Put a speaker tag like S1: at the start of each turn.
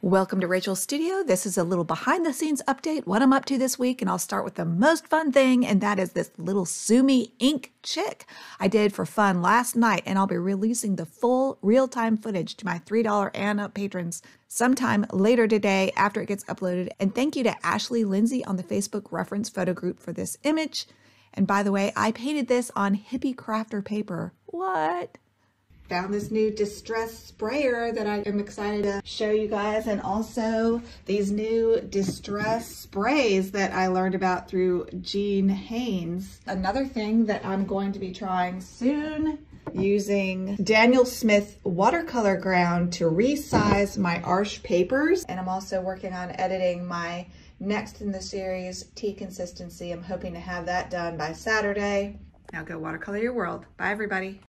S1: Welcome to Rachel's Studio. This is a little behind the scenes update, what I'm up to this week, and I'll start with the most fun thing, and that is this little Sumi ink chick I did for fun last night, and I'll be releasing the full real time footage to my $3 and up patrons sometime later today after it gets uploaded. And thank you to Ashley Lindsay on the Facebook reference photo group for this image. And by the way, I painted this on Hippie Crafter paper. What? Found this new distress sprayer that I am excited to show you guys and also these new distress sprays that I learned about through Jean Haines. Another thing that I'm going to be trying soon using Daniel Smith watercolor ground to resize my Arches papers and I'm also working on editing my next in the series tea consistency. I'm hoping to have that done by Saturday. Now go watercolor your world. Bye everybody.